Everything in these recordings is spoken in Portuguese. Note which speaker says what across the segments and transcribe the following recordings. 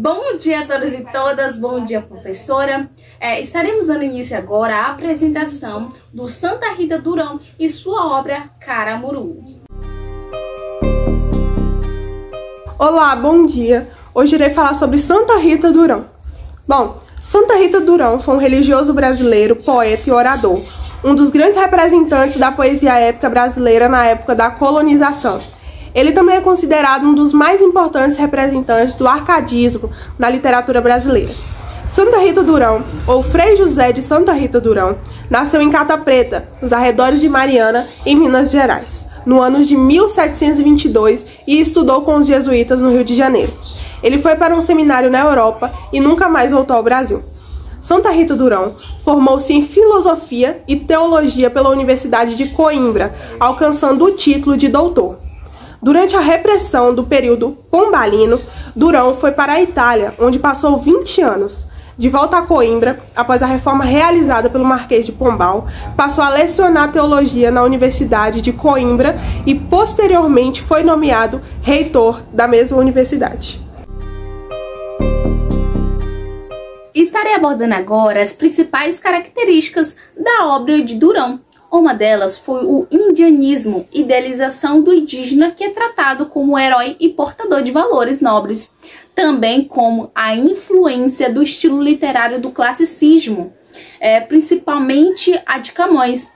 Speaker 1: Bom dia a todos e todas, bom dia professora. É, estaremos dando início agora à apresentação do Santa Rita Durão e sua obra Caramuru.
Speaker 2: Olá, bom dia. Hoje irei falar sobre Santa Rita Durão. Bom, Santa Rita Durão foi um religioso brasileiro, poeta e orador, um dos grandes representantes da poesia épica brasileira na época da colonização. Ele também é considerado um dos mais importantes representantes do arcadismo na literatura brasileira. Santa Rita Durão, ou Frei José de Santa Rita Durão, nasceu em Cata Preta, nos arredores de Mariana, em Minas Gerais, no ano de 1722 e estudou com os jesuítas no Rio de Janeiro. Ele foi para um seminário na Europa e nunca mais voltou ao Brasil. Santa Rita Durão formou-se em filosofia e teologia pela Universidade de Coimbra, alcançando o título de doutor. Durante a repressão do período pombalino, Durão foi para a Itália, onde passou 20 anos. De volta a Coimbra, após a reforma realizada pelo Marquês de Pombal, passou a lecionar teologia na Universidade de Coimbra e posteriormente foi nomeado reitor da mesma universidade.
Speaker 1: Estarei abordando agora as principais características da obra de Durão. Uma delas foi o indianismo, idealização do indígena que é tratado como herói e portador de valores nobres, também como a influência do estilo literário do classicismo, é, principalmente a de Camões.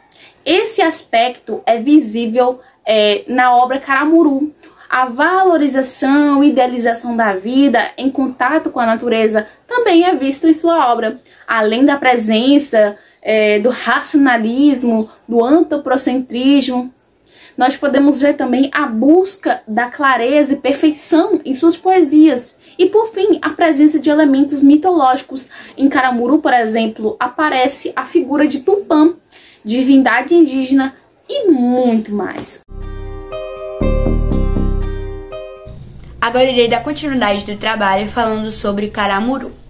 Speaker 1: Esse aspecto é visível é, na obra Caramuru, a valorização idealização da vida em contato com a natureza também é visto em sua obra, além da presença é, do racionalismo, do antropocentrismo. Nós podemos ver também a busca da clareza e perfeição em suas poesias. E por fim, a presença de elementos mitológicos. Em Caramuru, por exemplo, aparece a figura de Tupã, divindade indígena e muito mais.
Speaker 3: Agora irei dar continuidade do trabalho falando sobre Caramuru.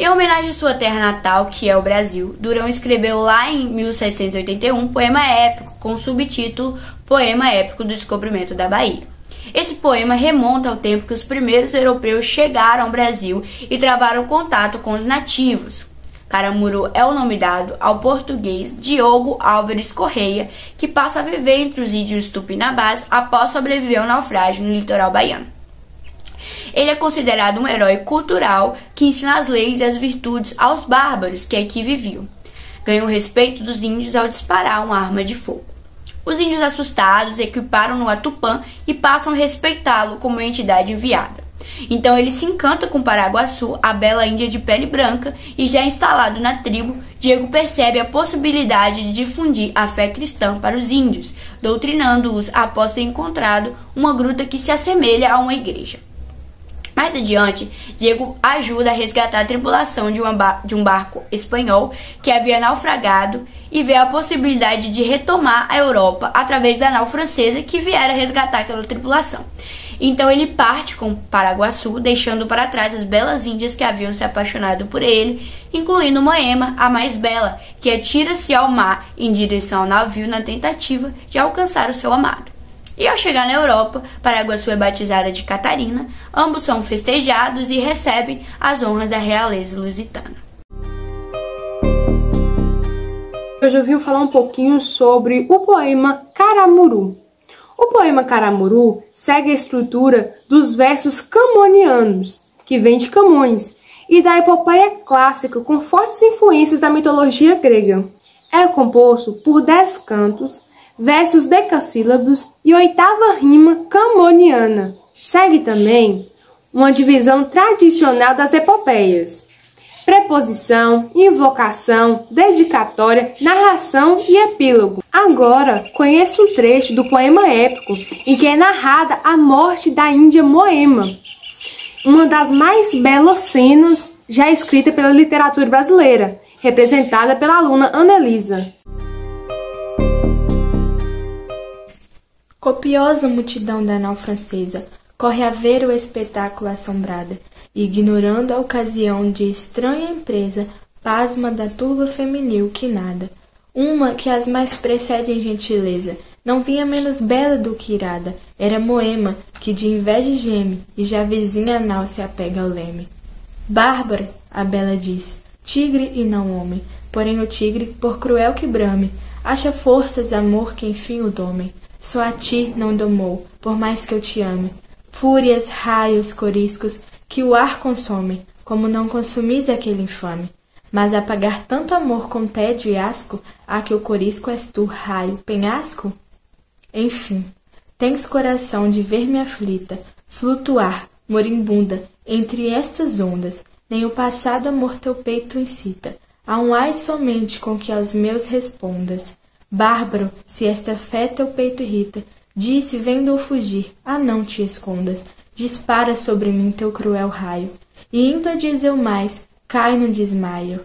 Speaker 3: Em homenagem à sua terra natal, que é o Brasil, Durão escreveu lá em 1781 um poema épico com o subtítulo Poema Épico do Descobrimento da Bahia. Esse poema remonta ao tempo que os primeiros europeus chegaram ao Brasil e travaram contato com os nativos. Caramuru é o nome dado ao português Diogo Álvares Correia, que passa a viver entre os índios tupinambás após sobreviver ao naufrágio no litoral baiano. Ele é considerado um herói cultural que ensina as leis e as virtudes aos bárbaros que aqui viviam. Ganhou o respeito dos índios ao disparar uma arma de fogo. Os índios assustados equiparam-no a Tupã e passam a respeitá-lo como entidade enviada. Então ele se encanta com Paraguaçu, a bela índia de pele branca, e já instalado na tribo, Diego percebe a possibilidade de difundir a fé cristã para os índios, doutrinando-os após ter encontrado uma gruta que se assemelha a uma igreja. Mais adiante, Diego ajuda a resgatar a tripulação de, de, um barco espanhol que havia naufragado e vê a possibilidade de retomar a Europa através da nau francesa que viera resgatar aquela tripulação. Então ele parte com Paraguaçu, deixando para trás as belas índias que haviam se apaixonado por ele, incluindo Moema, a mais bela, que atira-se ao mar em direção ao navio na tentativa de alcançar o seu amado. E ao chegar na Europa, Paraguaçu é batizada de Catarina, ambos são festejados e recebem as honras da realeza lusitana.
Speaker 2: Hoje eu vim falar um pouquinho sobre o poema Caramuru. O poema Caramuru segue a estrutura dos versos camonianos, que vem de Camões, e da epopeia clássica com fortes influências da mitologia grega. É composto por dez cantos versos decassílabos e oitava rima camoniana. Segue também uma divisão tradicional das epopeias: preposição, invocação, dedicatória, narração e epílogo. Agora, conheça um trecho do poema épico em que é narrada a morte da Índia Moema, uma das mais belas cenas já escrita pela literatura brasileira, representada pela aluna Annelisa.
Speaker 4: Copiosa multidão da nau francesa corre a ver o espetáculo assombrada, ignorando a ocasião de estranha empresa, pasma da turba feminil que nada. Uma que as mais precede em gentileza, não vinha menos bela do que irada, era Moema, que de inveja geme, e já vizinha nau se apega ao leme. Bárbara, a bela diz, tigre e não homem. Porém o tigre, por cruel que brame, acha forças amor que enfim o domem. Só a ti não domou, por mais que eu te ame. Fúrias, raios, coriscos, que o ar consome, como não consumis aquele infame. Mas apagar tanto amor com tédio e asco, há que o corisco és tu, raio, penhasco? Enfim, tens coração de ver-me aflita, flutuar, moribunda, entre estas ondas, nem o passado amor teu peito incita, a um ai somente com que aos meus respondas. Bárbaro, se esta fé teu peito irrita, disse vendo-o fugir, ah não te escondas, dispara sobre mim teu cruel raio, e indo a dizer mais, cai no desmaio.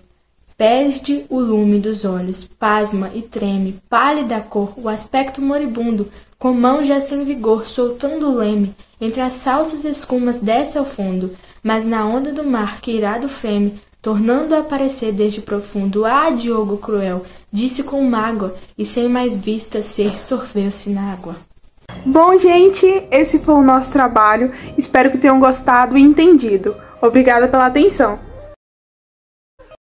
Speaker 4: Perde o lume dos olhos, pasma e treme, pálida a cor, o aspecto moribundo, com mão já sem vigor, soltando o leme, entre as salsas escumas desce ao fundo, mas na onda do mar que irado freme, tornando a aparecer desde o profundo, ah, Diogo cruel, disse com mágoa, e sem mais vista ser sorveu-se na água.
Speaker 2: Bom, gente, esse foi o nosso trabalho. Espero que tenham gostado e entendido. Obrigada pela atenção.